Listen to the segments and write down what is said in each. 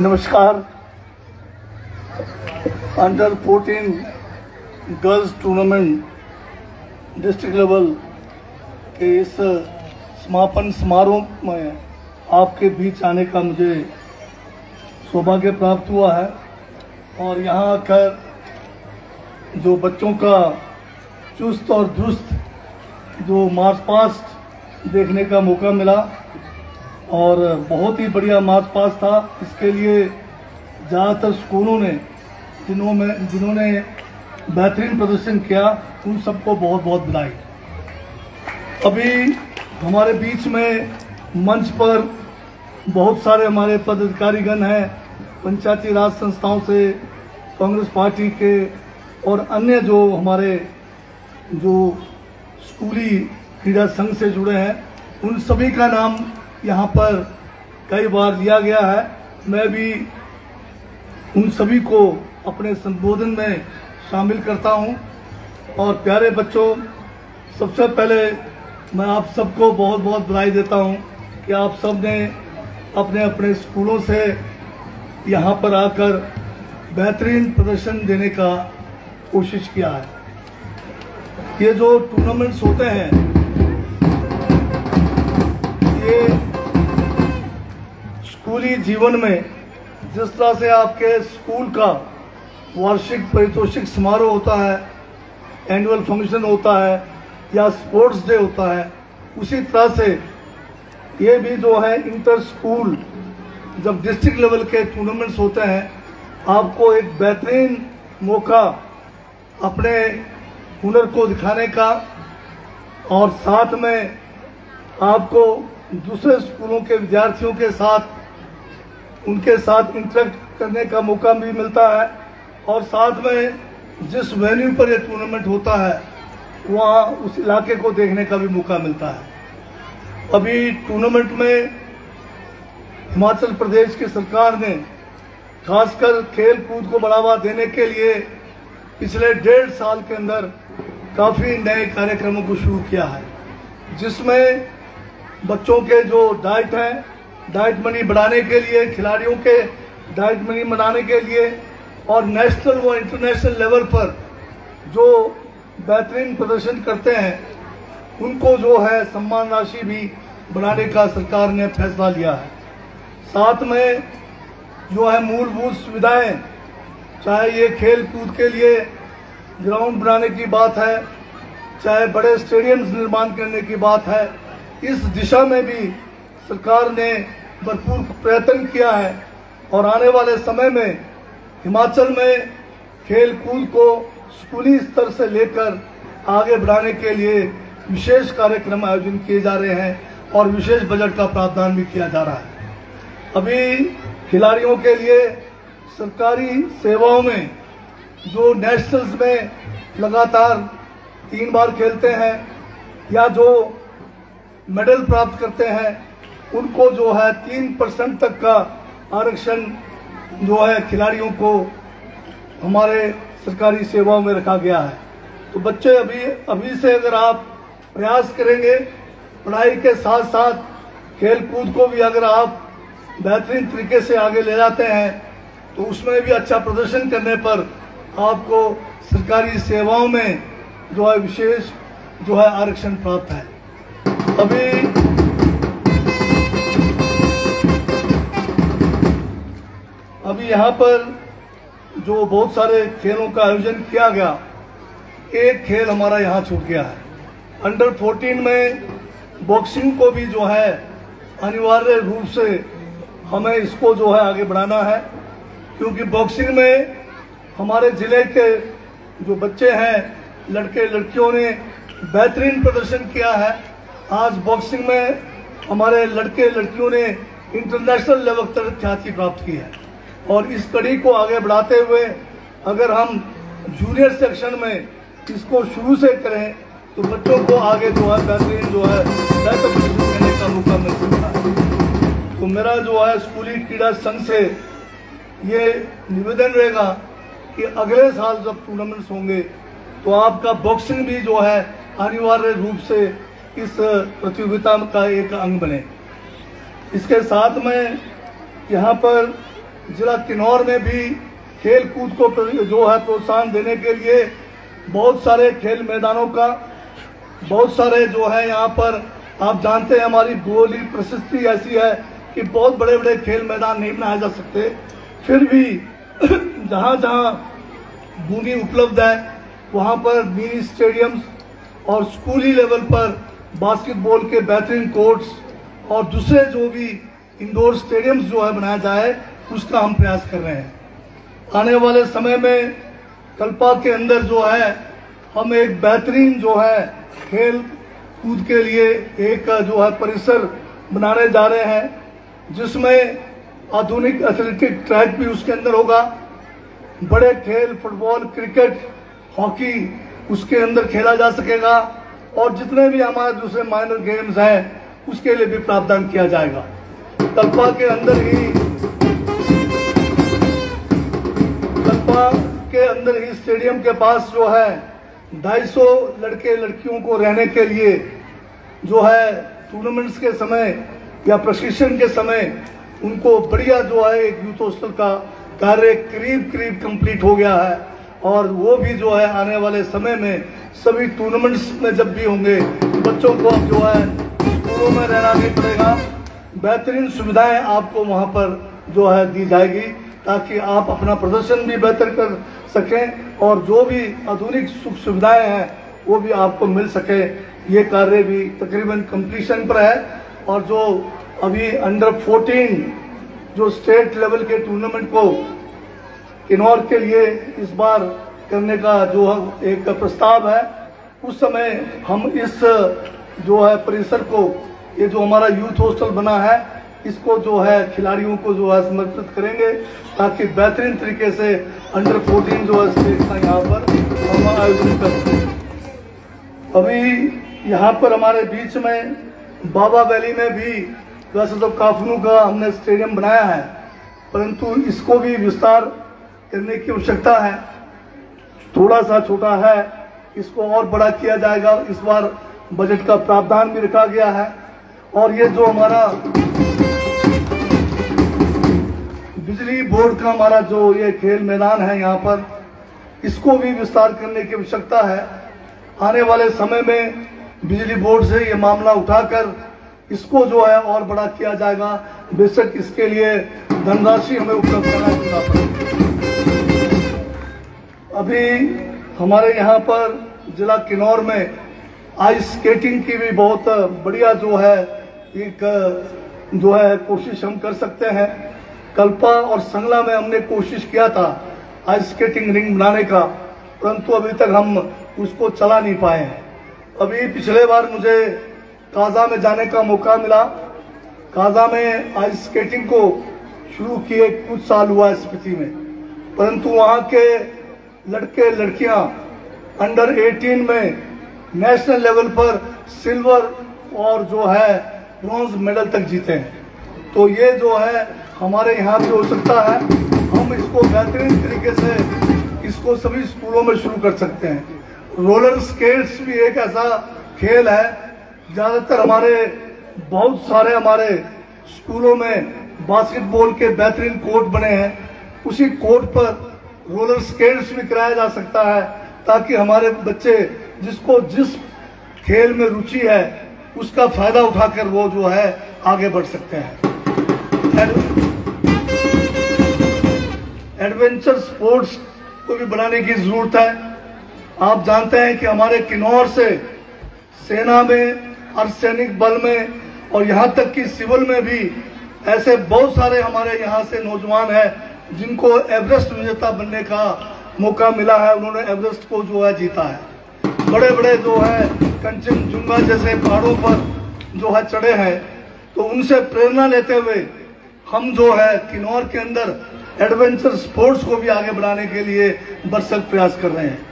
नमस्कार। Under 14 girls tournament district level के इस समापन समारोह में आपके बीच आने का मुझे सौभाग्य प्राप्त हुआ है। और यहाँ आकर जो बच्चों का चुस्त और दुरुस्त जो मार्च पास्ट देखने का मौका मिला और बहुत ही बढ़िया मार्च पास था। इसके लिए ज़्यादातर स्कूलों ने, जिन्हों में, जिन्होंने बेहतरीन प्रदर्शन किया, उन सबको बहुत बहुत बधाई। अभी हमारे बीच में मंच पर बहुत सारे हमारे पदाधिकारीगण हैं, पंचायती राज संस्थाओं से, कांग्रेस पार्टी के और अन्य जो हमारे, जो स्कूली क्रीड़ा संघ से जुड़े हैं, उन सभी का नाम यहाँ पर कई बार लिया गया है। मैं भी उन सभी को अपने संबोधन में शामिल करता हूँ। और प्यारे बच्चों, सबसे पहले मैं आप सबको बहुत बहुत बधाई देता हूँ कि आप सबने अपने अपने स्कूलों से यहाँ पर आकर बेहतरीन प्रदर्शन देने का कोशिश किया है। ये जो टूर्नामेंट्स होते हैं, ये स्कूली जीवन में जिस तरह से आपके स्कूल का वार्षिक पारितोषिक समारोह होता है एनुअल फ़ंक्शन होता है, या स्पोर्ट्स डे होता है, उसी तरह से ये भी जो है इंटर स्कूल जब डिस्ट्रिक्ट लेवल के टूर्नामेंट्स होते हैं, आपको एक बेहतरीन मौका अपने हुनर को दिखाने का और साथ में आपको दूसरे स्कूलों के विद्यार्थियों के साथ उनके साथ इंटरेक्ट करने का मौका भी मिलता है और साथ में जिस वेन्यू पर ये टूर्नामेंट होता है, वहाँ उस इलाके को देखने का भी मौका मिलता है। अभी टूर्नामेंट में हिमाचल प्रदेश की सरकार ने खासकर खेल कूद को बढ़ावा देने के लिए पिछले डेढ़ साल के अंदर काफ़ी नए कार्यक्रमों को शुरू किया है, जिसमें बच्चों के जो डाइट हैं डाइट मनी बढ़ाने के लिए, खिलाड़ियों के डाइट मनी बढ़ाने के लिए और नेशनल व इंटरनेशनल लेवल पर जो बेहतरीन प्रदर्शन करते हैं, उनको जो है सम्मान राशि भी बढ़ाने का सरकार ने फैसला लिया है। साथ में जो है मूलभूत सुविधाएँ, चाहे ये खेल कूद के लिए ग्राउंड बनाने की बात है, चाहे बड़े स्टेडियम्स निर्माण करने की बात है, इस दिशा में भी सरकार ने भरपूर प्रयत्न किया है और आने वाले समय में हिमाचल में खेल कूद को स्कूली स्तर से लेकर आगे बढ़ाने के लिए विशेष कार्यक्रम आयोजन किए जा रहे हैं और विशेष बजट का प्रावधान भी किया जा रहा है। अभी खिलाड़ियों के लिए सरकारी सेवाओं में जो नेशनल्स में लगातार तीन बार खेलते हैं या जो मेडल प्राप्त करते हैं उनको जो है तीन परसेंट तक का आरक्षण जो है खिलाड़ियों को हमारे सरकारी सेवाओं में रखा गया है। तो बच्चे अभी अभी से अगर आप प्रयास करेंगे, पढ़ाई के साथ साथ खेल कूद को भी अगर आप बेहतरीन तरीके से आगे ले जाते हैं तो उसमें भी अच्छा प्रदर्शन करने पर आपको सरकारी सेवाओं में जो है विशेष जो है आरक्षण प्राप्त है। अभी पर जो बहुत सारे खेलों का आयोजन किया गया, एक खेल हमारा यहाँ छूट गया है। अंडर 14 में बॉक्सिंग को भी जो है, अनिवार्य रूप से हमें इसको जो है आगे बढ़ाना है, क्योंकि बॉक्सिंग में हमारे ज़िले के जो बच्चे हैं, लड़के, लड़कियों ने बेहतरीन प्रदर्शन किया है। आज बॉक्सिंग में हमारे लड़के, लड़कियों ने इंटरनेशनल लेवल तक ख्याति प्राप्त की है। और इस कड़ी को आगे बढ़ाते हुए अगर हम जूनियर सेक्शन में इसको शुरू से करें तो बच्चों को आगे जो है बेहतरीन जो है देने का मौका मिल सकता है। तो मेरा जो है स्कूली क्रीड़ा संघ से ये निवेदन रहेगा कि अगले साल जब टूर्नामेंट्स होंगे तो आपका बॉक्सिंग भी जो है अनिवार्य रूप से इस प्रतियोगिता का एक अंग बने। इसके साथ में यहाँ पर जिला किन्नौर में भी खेल कूद को जो है प्रोत्साहन देने के लिए बहुत सारे खेल मैदानों का, बहुत सारे जो है यहाँ पर, आप जानते हैं हमारी बोली प्रशस्ति ऐसी है कि बहुत बड़े बड़े खेल मैदान नहीं बनाए जा सकते। फिर भी जहाँ जहाँ भूमि उपलब्ध है, वहाँ पर मिनी स्टेडियम्स और स्कूली लेवल पर बास्केटबॉल के बेहतरीन कोर्ट्स और दूसरे जो भी इंडोर स्टेडियम्स जो है बनाया जाए उसका हम प्रयास कर रहे हैं। आने वाले समय में कल्पा के अंदर जो है, हम एक बेहतरीन जो है खेल कूद के लिए एक जो है परिसर बनाने जा रहे हैं, जिसमें आधुनिक एथलेटिक ट्रैक भी उसके अंदर होगा। बड़े खेल, फुटबॉल, क्रिकेट, हॉकी उसके अंदर खेला जा सकेगा और जितने भी हमारे दूसरे माइनर गेम्स हैं, उसके लिए भी प्रावधान किया जाएगा। कल्पा के अंदर ही कल्पा के अंदर ही स्टेडियम के पास जो है 250 लड़के लड़कियों को रहने के लिए जो है टूर्नामेंट्स के समय या प्रशिक्षण के समय उनको बढ़िया जो है एक यूथ हॉस्टल का कार्य करीब करीब कंप्लीट हो गया है। और वो भी जो है आने वाले समय में सभी टूर्नामेंट्स में जब भी होंगे, बच्चों को जो है स्कूलों में रहना नहीं पड़ेगा। बेहतरीन सुविधाएँ आपको वहाँ पर जो है दी जाएगी। ताकि आप अपना प्रदर्शन भी बेहतर कर सकें और जो भी आधुनिक सुख सुविधाएँ हैं, वो भी आपको मिल सके। ये कार्य भी तकरीबन कंप्लीशन पर है और जो अभी अंडर 14 जो स्टेट लेवल के टूर्नामेंट को किन्नौर के लिए इस बार करने का जो एक प्रस्ताव है, उस समय हम इस जो है परिसर को, ये जो हमारा यूथ हॉस्टल बना है इसको जो है खिलाड़ियों को जो है समर्पित करेंगे ताकि बेहतरीन तरीके से अंडर 14 जो है स्टेट का यहाँ पर हम आयोजन कर सकें। अभी यहाँ पर हमारे बीच में बाबा वैली में भी वैसे तो काफनू का हमने स्टेडियम बनाया है, परंतु इसको भी विस्तार करने की आवश्यकता है। थोड़ा सा छोटा है, इसको और बड़ा किया जाएगा। इस बार बजट का प्रावधान भी रखा गया है। और ये जो हमारा बिजली बोर्ड का हमारा जो ये खेल मैदान है यहाँ पर, इसको भी विस्तार करने की आवश्यकता है। आने वाले समय में बिजली बोर्ड से ये मामला उठाकर इसको जो है और बड़ा किया जाएगा। बेशक इसके लिए धनराशि हमें उपलब्ध कराना पड़ेगा। अभी हमारे यहाँ पर जिला किन्नौर में आइस स्केटिंग की भी बहुत बढ़िया जो है, एक जो है कोशिश हम कर सकते हैं। कल्पा और संगला में हमने कोशिश किया था आइस स्केटिंग रिंग बनाने का, परंतु अभी तक हम उसको चला नहीं पाए हैं। अभी पिछले बार मुझे काजा में जाने का मौका मिला। काजा में आइस स्केटिंग को शुरू किए कुछ साल हुआ स्थिति में। परंतु वहाँ के लड़के, लड़कियाँ अंडर 18 में नेशनल लेवल पर सिल्वर और जो है ब्रॉन्ज मेडल तक जीते हैं। तो ये जो है हमारे यहाँ पे हो सकता है। हम इसको बेहतरीन तरीके से इसको सभी स्कूलों में शुरू कर सकते हैं। रोलर स्केट्स भी एक ऐसा खेल है, ज़्यादातर हमारे, बहुत सारे हमारे स्कूलों में बास्केटबॉल के बेहतरीन कोर्ट बने हैं। उसी कोर्ट पर रोलर स्केट्स भी कराया जा सकता है, ताकि हमारे बच्चे जिसको जिस खेल में रुचि है, उसका फ़ायदा उठाकर वो जो है आगे बढ़ सकते हैं। एडवेंचर स्पोर्ट्स को भी बनाने की ज़रूरत है। आप जानते हैं कि हमारे किन्नौर से सेना में अर्धसैनिक बल में और यहाँ तक कि सिविल में भी ऐसे बहुत सारे हमारे यहाँ से नौजवान हैं जिनको एवरेस्ट विजेता बनने का मौका मिला है। उन्होंने एवरेस्ट को जो है जीता है। बड़े बड़े जो है, कंचनजुंगा जैसे पहाड़ों पर जो है चढ़े हैं तो उनसे प्रेरणा लेते हुए हम जो है किन्नौर के अंदर एडवेंचर स्पोर्ट्स को भी आगे बढ़ाने के लिए बरसक प्रयास कर रहे हैं।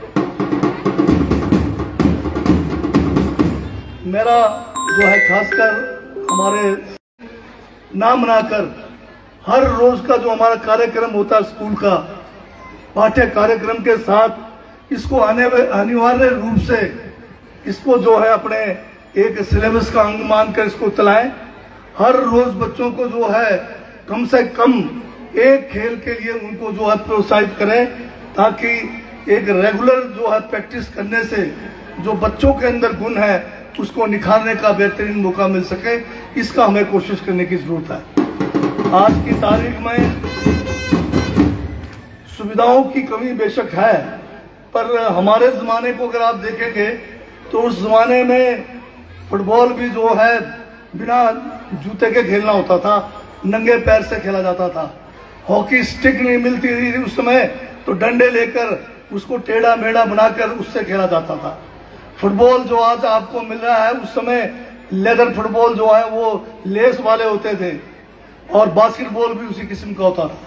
मेरा जो है खासकर हमारे नाम बनाकर हर रोज का जो हमारा कार्यक्रम होता है स्कूल का, पाठ्य कार्यक्रम के साथ इसको आने अनिवार्य रूप से इसको जो है अपने एक सिलेबस का अंग मानकर इसको चलाएँ। हर रोज बच्चों को जो है कम से कम एक खेल के लिए उनको जो है प्रोत्साहित करें, ताकि एक रेगुलर जो है प्रैक्टिस करने से जो बच्चों के अंदर गुण है, उसको निखारने का बेहतरीन मौका मिल सके। इसका हमें कोशिश करने की ज़रूरत है। आज की तारीख में सुविधाओं की कमी बेशक है, पर हमारे जमाने को अगर आप देखेंगे तो उस जमाने में फुटबॉल भी जो है, बिना जूते के खेलना होता था, नंगे पैर से खेला जाता था। हॉकी स्टिक नहीं मिलती थी उस समय तो डंडे लेकर उसको टेढ़ा मेढ़ा बनाकर उससे खेला जाता था। फुटबॉल जो आज आपको मिल रहा है, उस समय लेदर फुटबॉल जो है, वो लेस वाले होते थे और बास्केटबॉल भी उसी किस्म का होता था।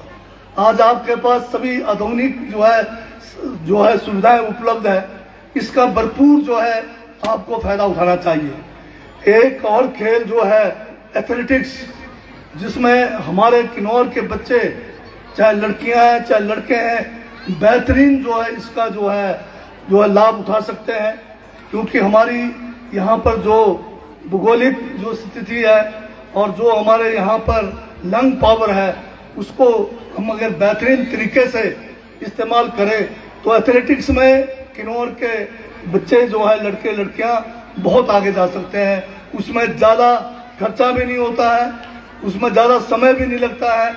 आज आपके पास सभी आधुनिक जो है जो है सुविधाएँ उपलब्ध है। इसका भरपूर जो है, आपको फ़ायदा उठाना चाहिए। एक और खेल जो है एथलेटिक्स जिसमें हमारे किन्नौर के बच्चे, चाहे लड़कियाँ हैं, चाहे लड़के हैं, बेहतरीन जो है इसका जो है जो है लाभ उठा सकते हैं। क्योंकि हमारी यहाँ पर जो भूगोलिक जो स्थिति है और जो हमारे यहाँ पर लंग पावर है, उसको हम अगर बेहतरीन तरीके से इस्तेमाल करें तो एथलेटिक्स में किन्नौर के बच्चे जो है लड़के लड़कियाँ बहुत आगे जा सकते हैं। उसमें ज़्यादा खर्चा भी नहीं होता है उसमें ज़्यादा समय भी नहीं लगता है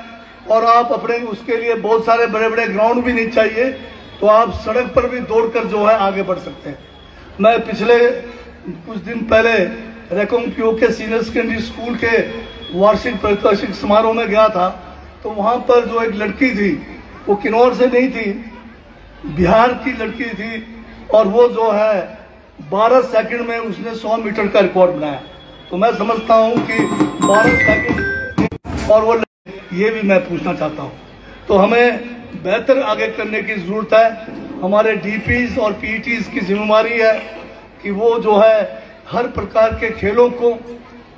और आप अपने उसके लिए बहुत सारे बड़े बड़े ग्राउंड भी नहीं चाहिए तो आप सड़क पर भी दौड़कर जो है आगे बढ़ सकते हैं। मैं पिछले कुछ दिन पहले रेकोम पीओ के सीनियर सेकेंडरी स्कूल के वार्षिक प्रकाशिक समारोह में गया था तो वहाँ पर जो एक लड़की थी, वो किन्नौर से नहीं थी, बिहार की लड़की थी और वो जो है 12 सेकंड में उसने 100 मीटर का रिकॉर्ड बनाया। तो मैं समझता हूँ कि 12 सेकंड और वो ये भी मैं पूछना चाहता हूँ। तो हमें बेहतर आगे करने की ज़रूरत है। हमारे डीपीज और पीटीज की जिम्मेवारी है कि वो जो है, हर प्रकार के खेलों को,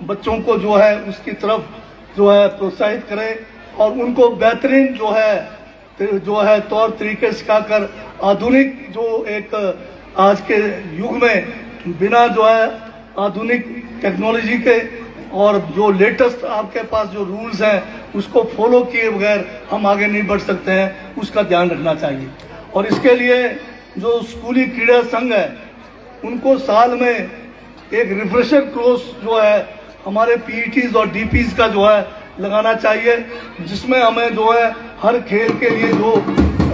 बच्चों को जो है, उसकी तरफ़ जो है, प्रोत्साहित करें और उनको बेहतरीन जो है जो है तौर तरीके सिखाकर आधुनिक जो एक, आज के युग में बिना जो है, आधुनिक टेक्नोलॉजी के और जो लेटेस्ट आपके पास जो रूल्स हैं, उसको फॉलो किए बगैर हम आगे नहीं बढ़ सकते हैं, उसका ध्यान रखना चाहिए। और इसके लिए जो स्कूली क्रीड़ा संघ है, उनको साल में एक रिफ्रेशर कोर्स जो है, हमारे पीईटीज और डीपीज का जो है, लगाना चाहिए, जिसमें हमें जो है, हर खेल के लिए जो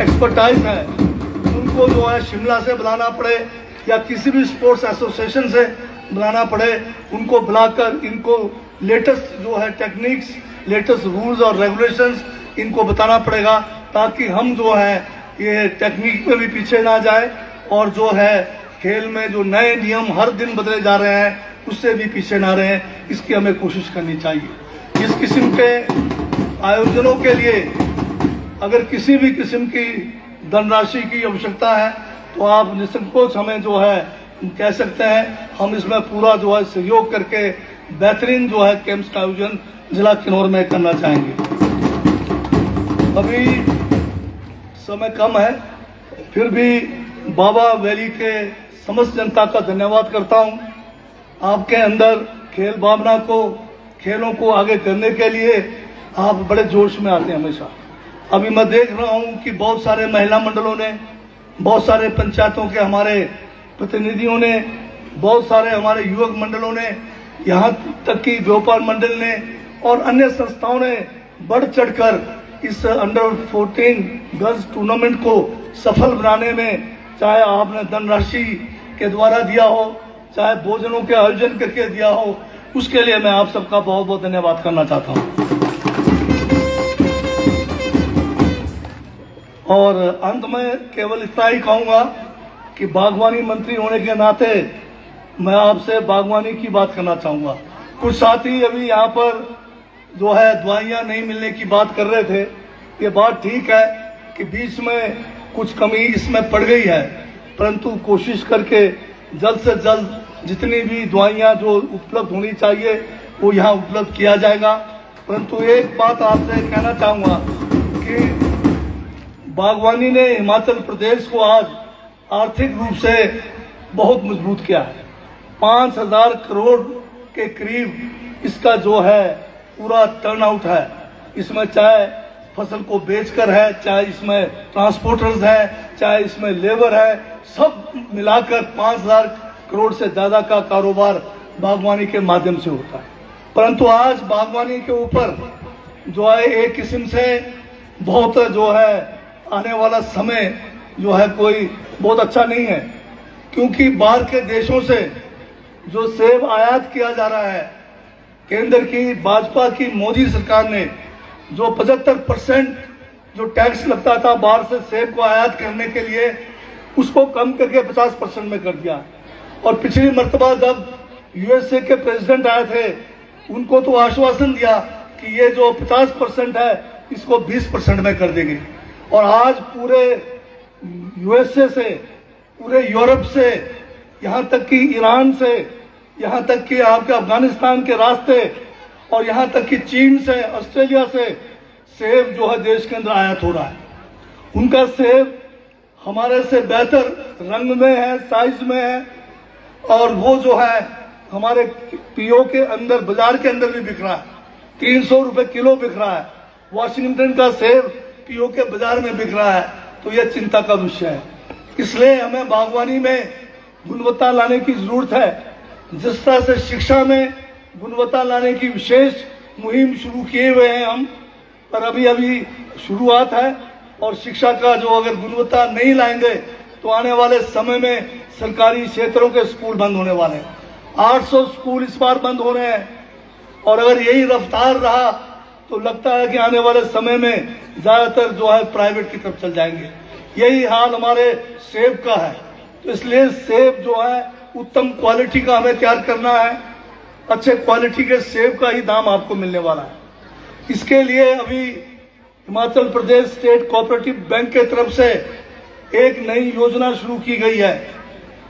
एक्सपर्टाइज है, उनको जो है, शिमला से बुलाना पड़े, या किसी भी स्पोर्ट्स एसोसिएशन से बुलाना पड़े, उनको बुलाकर, इनको लेटेस्ट जो है टेक्निक्स लेटेस्ट रूल्स और रेगुलेशंस इनको बताना पड़ेगा, ताकि हम जो है, ये टेक्निक में भी पीछे ना जाए और जो है, खेल में जो नए नियम हर दिन बदले जा रहे हैं, उससे भी पीछे ना रहे। इसकी हमें कोशिश करनी चाहिए। इस किस्म के आयोजनों के लिए, अगर किसी भी किस्म की धनराशि की आवश्यकता है तो आप निसंकोच हमें जो है कह सकते हैं, हम इसमें पूरा जो है सहयोग करके बेहतरीन जो है कैंप्स का आयोजन जिला किन्नौर में करना चाहेंगे। अभी समय कम है, फिर भी बाबा वैली के समस्त जनता का धन्यवाद करता हूँ। आपके अंदर खेल भावना को, खेलों को आगे करने के लिए आप बड़े जोश में आते हैं हमेशा। अभी मैं देख रहा हूँ कि बहुत सारे महिला मंडलों ने, बहुत सारे पंचायतों के हमारे प्रतिनिधियों ने, बहुत सारे हमारे युवक मंडलों ने, यहाँ तक कि व्यापार मंडल ने और अन्य संस्थाओं ने बढ़ चढ़कर इस अंडर 14 गर्ल्स टूर्नामेंट को सफल बनाने में, चाहे आपने धनराशि के द्वारा दिया हो, चाहे भोजनों के आयोजन करके दिया हो, उसके लिए मैं आप सबका बहुत बहुत धन्यवाद करना चाहता हूँ। और अंत में केवल इतना ही कहूँगा कि बागवानी मंत्री होने के नाते मैं आपसे बागवानी की बात करना चाहूँगा। कुछ साथी अभी यहाँ पर जो है दवाइयाँ नहीं मिलने की बात कर रहे थे। ये बात ठीक है कि बीच में कुछ कमी इसमें पड़ गई है, परंतु कोशिश करके जल्द से जल्द जितनी भी दवाइयाँ जो उपलब्ध होनी चाहिए, वो यहाँ उपलब्ध किया जाएगा। परंतु एक बात आपसे कहना चाहूँगा कि बागवानी ने हिमाचल प्रदेश को आज आर्थिक रूप से बहुत मज़बूत किया है। पाँच हज़ार करोड़ के करीब इसका जो है पूरा टर्नआउट है। इसमें चाहे फ़सल को बेचकर है, चाहे इसमें ट्रांसपोर्टर्स है, चाहे इसमें लेबर है, सब मिलाकर पाँच हज़ार करोड़ से ज़्यादा का कारोबार बागवानी के माध्यम से होता है। परंतु आज बागवानी के ऊपर जो है एक किस्म से बहुत जो है आने वाला समय जो है कोई बहुत अच्छा नहीं है। क्योंकि बाहर के देशों से जो सेब आयात किया जा रहा है, केंद्र की, भाजपा की, मोदी सरकार ने, जो पचहत्तर परसेंट जो टैक्स लगता था बाहर से सेब को आयात करने के लिए, उसको कम करके 50 परसेंट में कर दिया। और पिछली मरतबा जब यूएसए के प्रेसिडेंट आए थे, उनको तो आश्वासन दिया कि ये जो 50 परसेंट है, इसको 20 परसेंट में कर देंगे। और आज पूरे यूएसए से, पूरे यूरोप से, यहाँ तक कि ईरान से, यहाँ तक कि आपके अफ़गानिस्तान के रास्ते, और यहाँ तक कि चीन से, ऑस्ट्रेलिया से, सेब जो है देश के अंदर आयात हो रहा है। उनका सेब हमारे से बेहतर रंग में है, साइज़ में है, और वो जो है हमारे पीओ के अंदर, बाज़ार के अंदर भी बिक रहा है। तीन सौ रुपए किलो बिक रहा है। वॉशिंगटन का सेब पीओ के बाज़ार में बिक रहा है। तो यह चिंता का विषय है। इसलिए हमें बागवानी में गुणवत्ता लाने की ज़रूरत है। जिस तरह से शिक्षा में गुणवत्ता लाने की विशेष मुहिम शुरू किए हुए हैं हम, पर अभी अभी शुरुआत है और शिक्षा का जो अगर गुणवत्ता नहीं लाएँगे तो आने वाले समय में सरकारी क्षेत्रों के स्कूल बंद होने वाले हैं। 800 स्कूल इस बार बंद हो रहे हैं। और अगर यही रफ्तार रहा तो लगता है कि आने वाले समय में ज़्यादातर जो है प्राइवेट की तरफ़ चल जाएँगे। यही हाल हमारे सेब का है। तो इसलिए सेब जो है, उत्तम क्वालिटी का हमें तैयार करना है। अच्छे क्वालिटी के सेब का ही दाम आपको मिलने वाला है। इसके लिए अभी Himachal Pradesh state cooperative bank के तरफ़ से एक नई योजना शुरू की गई है।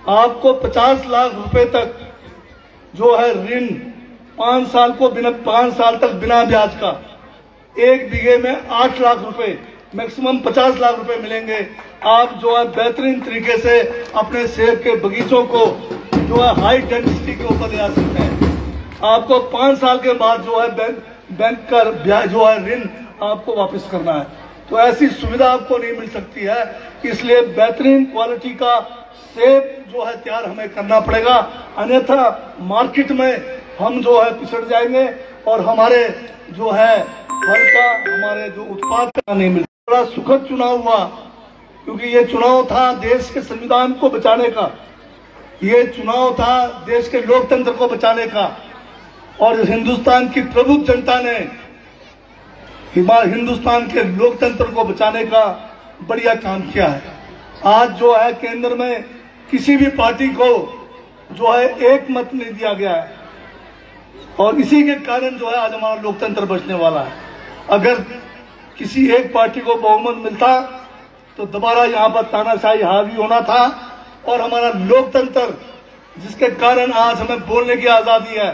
आपको 50 लाख रुपए तक जो है ऋण पाँच साल को बिना, पाँच साल तक बिना ब्याज का एक बीघे में आठ लाख रुपए मैक्सिमम पचास लाख रुपए मिलेंगे। आप जो है बेहतरीन तरीके से अपने सेब के बगीचों को जो है हाई डेंसिटी के ऊपर ले जा सकते हैं। आपको पाँच साल के बाद जो है बैंक बैंक का ब्याज जो है ऋण आपको वापस करना है। तो ऐसी सुविधा आपको नहीं मिल सकती है, इसलिए बेहतरीन क्वालिटी का सेब जो है तैयार हमें करना पड़ेगा। अन्यथा मार्केट में हम जो है पिछड़ जाएँगे और हमारे जो है फल का हमारे जो उत्पाद का नहीं मिलता, बड़ा सुखद चुनाव हुआ, क्योंकि ये चुनाव था देश के संविधान को बचाने का। ये चुनाव था देश के लोकतंत्र को बचाने का। और हिंदुस्तान की प्रबुद्ध जनता ने हिंदुस्तान के लोकतंत्र को बचाने का बढ़िया काम किया है। आज जो है केंद्र में किसी भी पार्टी को जो है एक मत नहीं दिया गया है। और इसी के कारण जो है आज हमारा लोकतंत्र बचने वाला है। अगर किसी एक पार्टी को बहुमत मिलता तो दोबारा यहाँ पर तानाशाही हावी होना था। और हमारा लोकतंत्र, जिसके कारण आज हमें बोलने की आज़ादी है,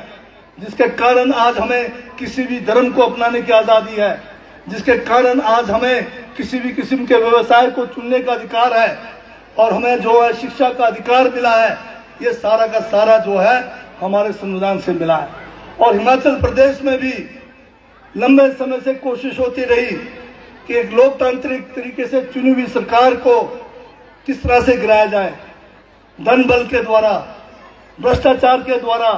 जिसके कारण आज हमें किसी भी धर्म को अपनाने की आज़ादी है, जिसके कारण आज हमें किसी भी किस्म के व्यवसाय को चुनने का अधिकार है, और हमें जो है शिक्षा का अधिकार मिला है, ये सारा का सारा जो है हमारे संविधान से मिला है। और हिमाचल प्रदेश में भी लंबे समय से कोशिश होती रही कि एक लोकतांत्रिक तरीके से चुनी हुई सरकार को किस तरह से गिराया जाए। धन बल के द्वारा, भ्रष्टाचार के द्वारा,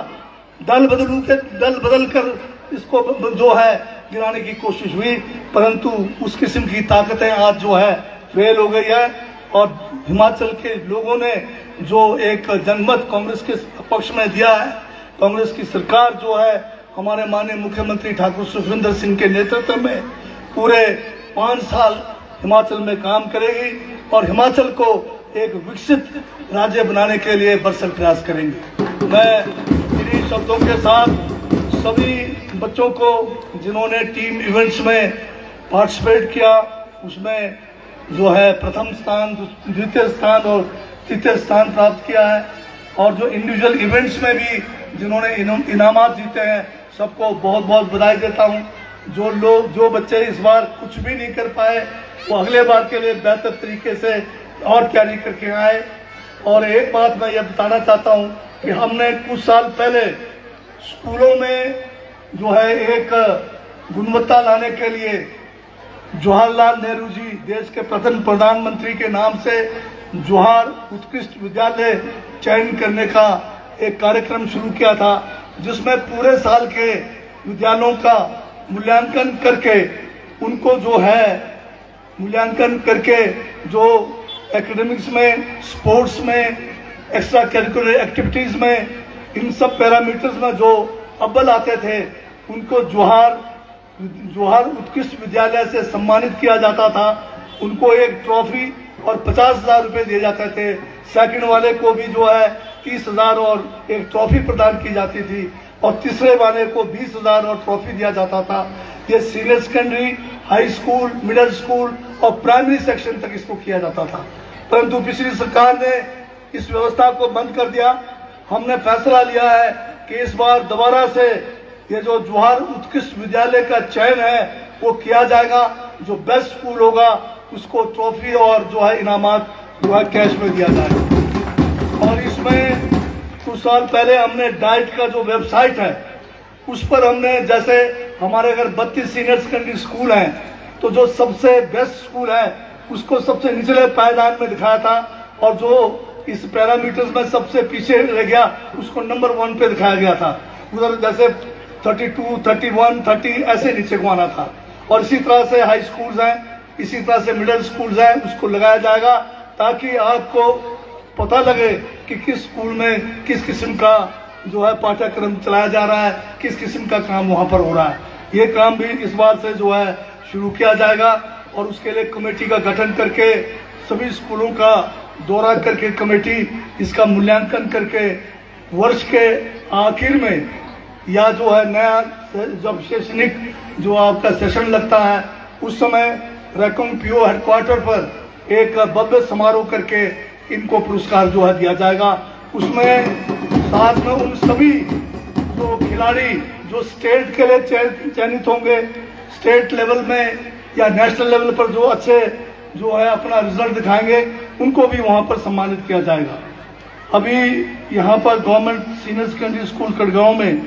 दल बदलू के, दल बदल कर इसको जो है गिराने की कोशिश हुई, परंतु उस किस्म की ताकतें आज जो है फेल हो गई है और हिमाचल के लोगों ने जो एक जनमत कांग्रेस के पक्ष में दिया है, कांग्रेस की सरकार जो है हमारे माननीय मुख्यमंत्री ठाकुर सुखविंदर सिंह के नेतृत्व में पूरे पाँच साल हिमाचल में काम करेगी और हिमाचल को एक विकसित राज्य बनाने के लिए बरसल प्रयास करेंगे। मैं इन्हीं शब्दों के साथ सभी बच्चों को, जिन्होंने टीम इवेंट्स में पार्टिसिपेट किया, उसमें जो है प्रथम स्थान, द्वितीय स्थान और तृतीय स्थान प्राप्त किया है। और जो इंडिविजुअल इवेंट्स में भी जिन्होंने इनाम जीते हैं सबको बहुत बहुत बधाई देता हूँ। जो लोग, जो बच्चे इस बार कुछ भी नहीं कर पाए, वो अगले बार के लिए बेहतर तरीके से और तैयारी करके आए। और एक बात मैं ये बताना चाहता हूँ कि हमने कुछ साल पहले स्कूलों में जो है एक गुणवत्ता लाने के लिए जवाहरलाल नेहरू जी देश के प्रथम प्रधानमंत्री के नाम से जोहार उत्कृष्ट विद्यालय चयन करने का एक कार्यक्रम शुरू किया था। जिसमें पूरे साल के विद्यालयों का मूल्यांकन करके उनको जो है मूल्यांकन करके जो एकेडमिक्स में स्पोर्ट्स में एक्स्ट्रा करिकुलर एक्टिविटीज़ में, इन सब पैरामीटर्स में जो अव्वल आते थे, उनको जोहार जोहार उत्कृष्ट विद्यालय से सम्मानित किया जाता था। उनको एक ट्रॉफी और पचास हज़ार रुपये दिए जाते थे। सेकंड वाले को भी जो है तीस हज़ार और एक ट्रॉफी प्रदान की जाती थी और तीसरे वाले को बीस हज़ार और ट्रॉफी दिया जाता था। ये senior secondary, high school, middle school और प्राइमरी सेक्शन तक इसको किया जाता था। परंतु पिछली सरकार ने इस व्यवस्था को बंद कर दिया। हमने फैसला लिया है कि इस बार दोबारा से ये जो जवाहर उत्कृष्ट विद्यालय का चयन है, वो किया जाएगा। जो बेस्ट स्कूल होगा, उसको ट्रॉफी और जो है इनामत जो है कैश में दिया जाएगा। कुछ साल पहले हमने डाइट का जो वेबसाइट है उस पर हमने जैसे हमारे अगर बत्तीस सीनियर सेकेंडरी स्कूल हैं तो जो सबसे बेस्ट स्कूल है उसको सबसे निचले पायदान में दिखाया था और जो इस पैरामीटर्स में सबसे पीछे रह गया उसको नंबर वन पे दिखाया गया था। उधर जैसे 32, 31, 30 ऐसे नीचे को आना था। और इसी तरह से हाई स्कूल्स हैं इसी तरह से मिडिल स्कूल्स हैं उसको लगाया जाएगा ताकि आपको पता लगे कि किस स्कूल में किस किस्म का जो है पाठ्यक्रम चलाया जा रहा है, किस किस्म का काम वहाँ पर हो रहा है। ये काम भी इस बार से जो है शुरू किया जाएगा और उसके लिए कमेटी का गठन करके सभी स्कूलों का दौरा करके कमेटी इसका मूल्यांकन करके वर्ष के आखिर में या जो है नया जब शैक्षणिक जो आपका सेशन लगता है, उस समय रैकोंग पीओ हेडक्वार्टर पर एक भव्य समारोह करके इनको पुरस्कार जो है दिया जाएगा। उसमें साथ में उन सभी जो खिलाड़ी जो स्टेट के लिए चयनित होंगे, स्टेट लेवल में या नेशनल लेवल पर जो अच्छे जो है अपना रिज़ल्ट दिखाएँगे, उनको भी वहाँ पर सम्मानित किया जाएगा। अभी यहाँ पर government senior secondary school Kadgaon में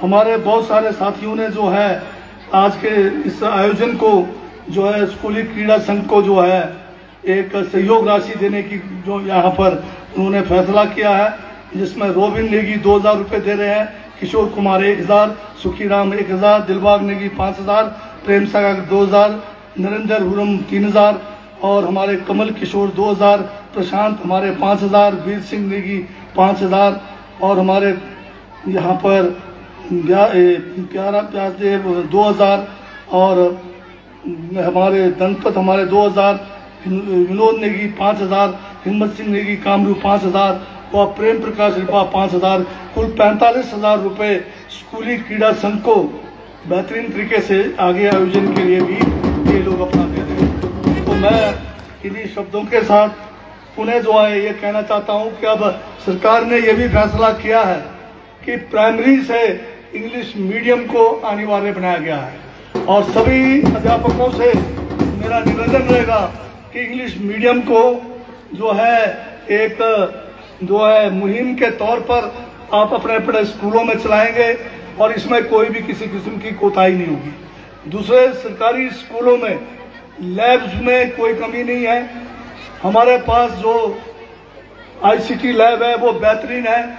हमारे बहुत सारे साथियों ने जो है आज के इस आयोजन को जो है स्कूली क्रीड़ा संघ को जो है एक सहयोग राशि देने की जो यहाँ पर उन्होंने फैसला किया है, जिसमें रोबिन नेगी दो हज़ार रुपये दे रहे हैं, किशोर कुमार एक हज़ार सुखी राम एक हज़ार, दिलबाग नेगी पाँच हज़ार, प्रेम सागर दो हज़ार, नरेंद्र हुरम तीन हज़ार, और हमारे कमल किशोर दो हज़ार, प्रशांत हमारे पाँच हज़ार, वीर सिंह नेगी पाँच हज़ार, और हमारे यहाँ पर प्यारा प्यार देव दो हज़ार, और हमारे दंपत हमारे दो हज़ार विनोद नेगी पाँच हज़ार, हिम्मत सिंह नेगी कामरू पाँच हज़ार व प्रेम प्रकाश रिपा पाँच हज़ार, कुल पैंतालीस हज़ार रुपए स्कूली क्रीड़ा संघ को बेहतरीन तरीके से आगे आयोजन के लिए भी ये लोग अपना दे रहे तो मैं इन्हीं शब्दों के साथ उन्हें जो है ये कहना चाहता हूँ कि अब सरकार ने यह भी फैसला किया है कि प्राइमरी से इंग्लिश मीडियम को अनिवार्य बनाया गया है। और सभी अध्यापकों से मेरा निवेदन रहेगा कि इंग्लिश मीडियम को जो है एक, जो है मुहिम के तौर पर आप अपने अपने स्कूलों में चलाएँगे और इसमें कोई भी किसी किस्म की कोताही नहीं होगी। दूसरे, सरकारी स्कूलों में लैब्स में कोई कमी नहीं है। हमारे पास जो आईसीटी लैब है, वो बेहतरीन है।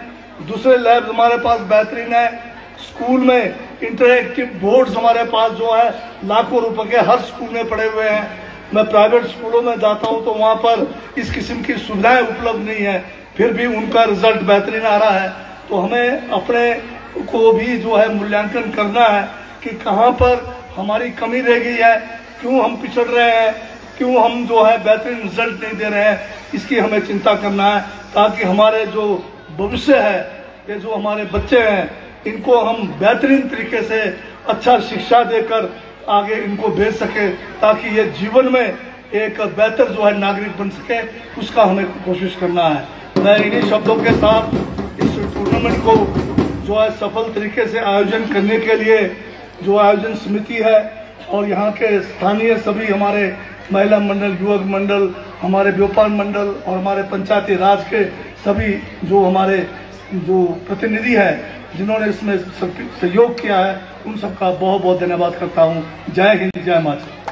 दूसरे लैब हमारे पास बेहतरीन है। स्कूल में इंटरेक्टिव बोर्ड्स हमारे पास जो है, लाखों रुपए के हर स्कूल में पड़े हुए हैं। मैं प्राइवेट स्कूलों में जाता हूँ तो वहाँ पर इस किस्म की सुविधाएँ उपलब्ध नहीं है। फिर भी उनका रिज़ल्ट बेहतरीन आ रहा है। तो हमें अपने को भी जो है मूल्यांकन करना है कि कहाँ पर हमारी कमी रह गई है, क्यों हम पिछड़ रहे हैं, क्यों हम जो है बेहतरीन रिज़ल्ट नहीं दे रहे हैं, इसकी हमें चिंता करना है, ताकि हमारे जो भविष्य है, ये जो हमारे बच्चे हैं, इनको हम बेहतरीन तरीके से अच्छा शिक्षा देकर आगे इनको भेज सके ताकि ये जीवन में एक बेहतर जो है नागरिक बन सके, उसका हमें कोशिश करना है। मैं इन्हीं शब्दों के साथ इस टूर्नामेंट को जो है सफल तरीके से आयोजन करने के लिए जो आयोजन समिति है और यहाँ के स्थानीय सभी हमारे महिला मंडल, युवक मंडल, हमारे व्यापार मंडल और हमारे पंचायती राज के सभी जो हमारे जो प्रतिनिधि है, जिन्होंने इसमें सहयोग किया है उन सबका बहुत बहुत धन्यवाद करता हूँ। जय हिंद जय माता